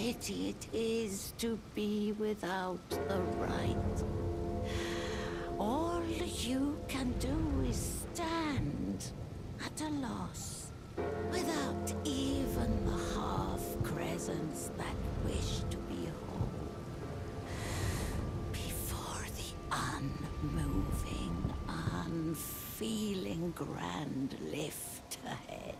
Pity it is to be without the right. All you can do is stand at a loss, without even the half crescents that wish to be whole. Before the unmoving, unfeeling grand lift ahead.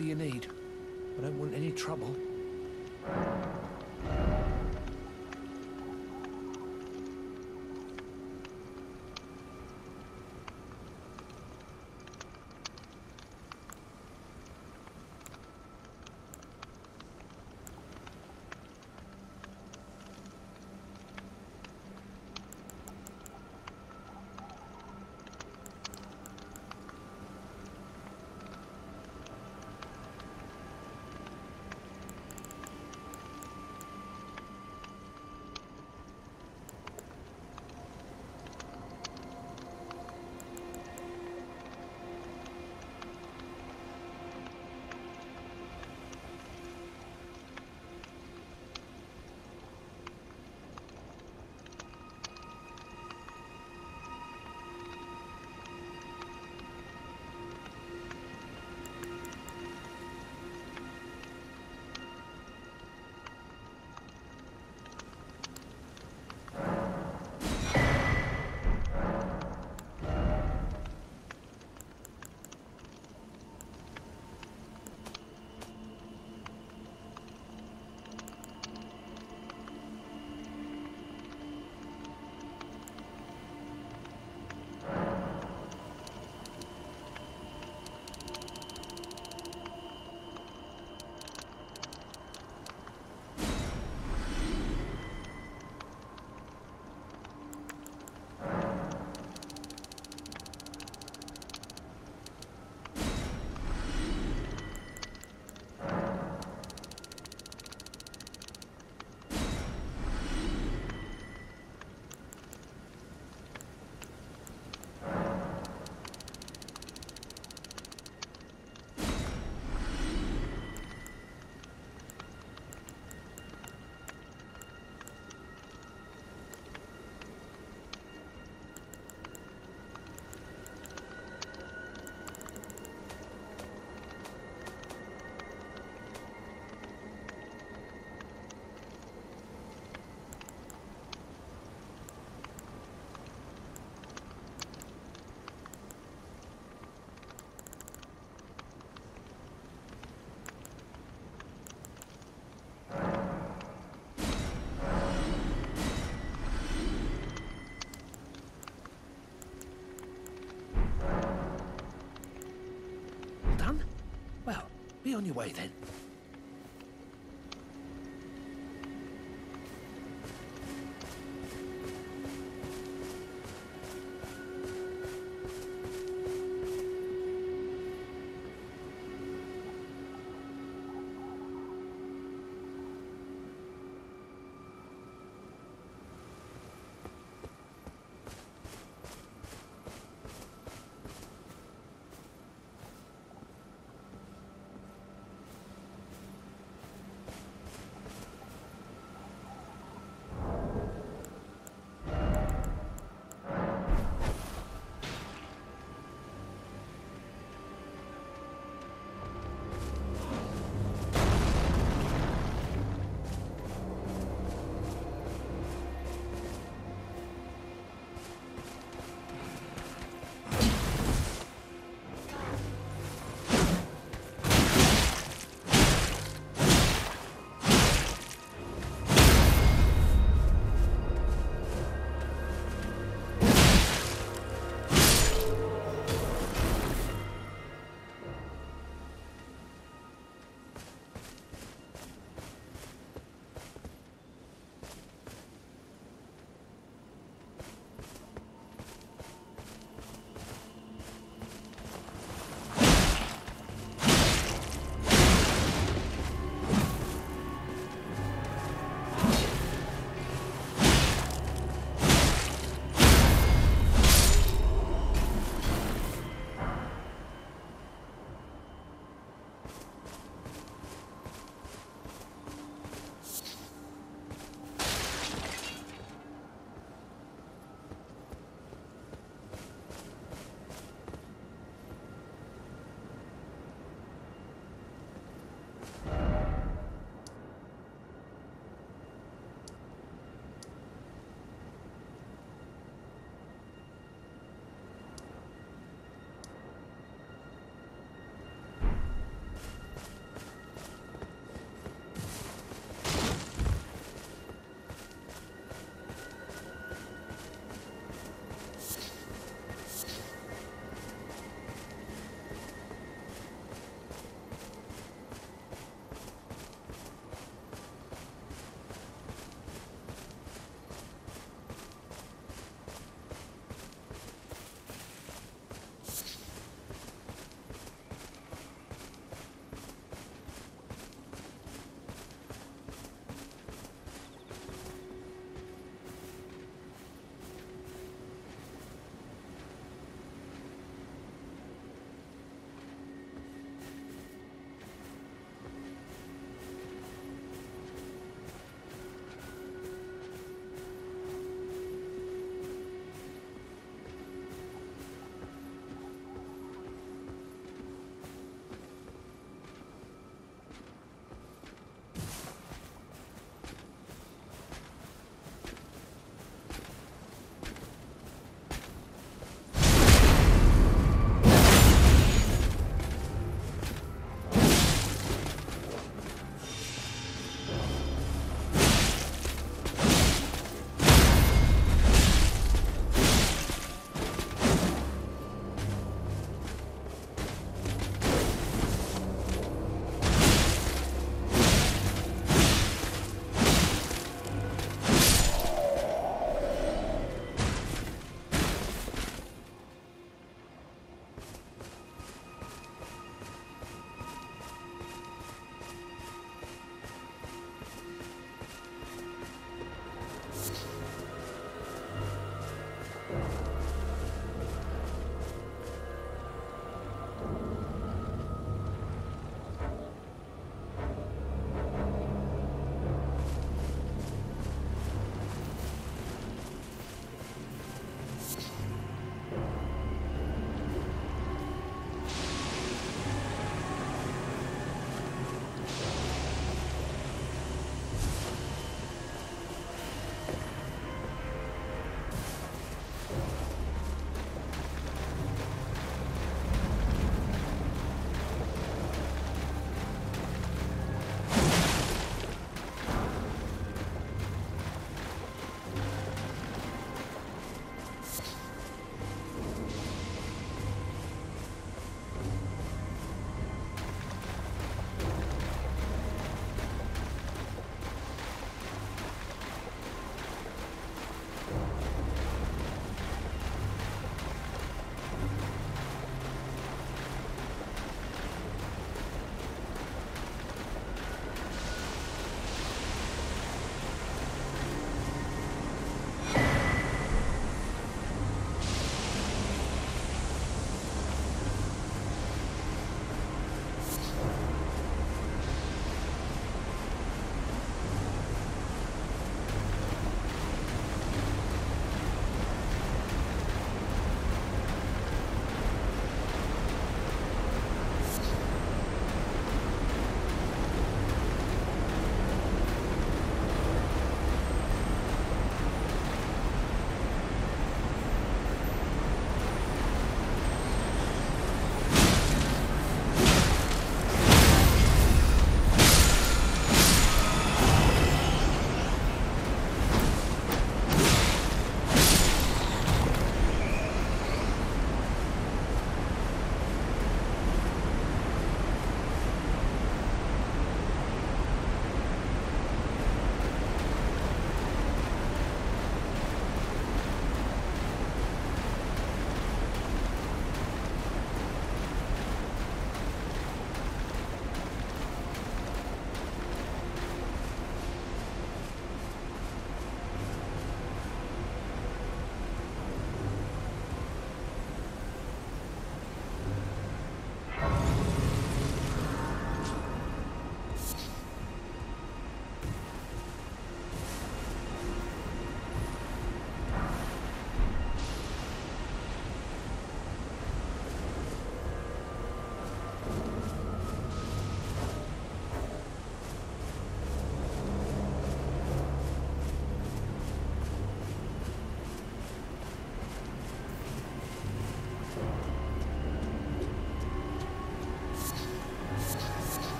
You need. I don't want any trouble. On your way then.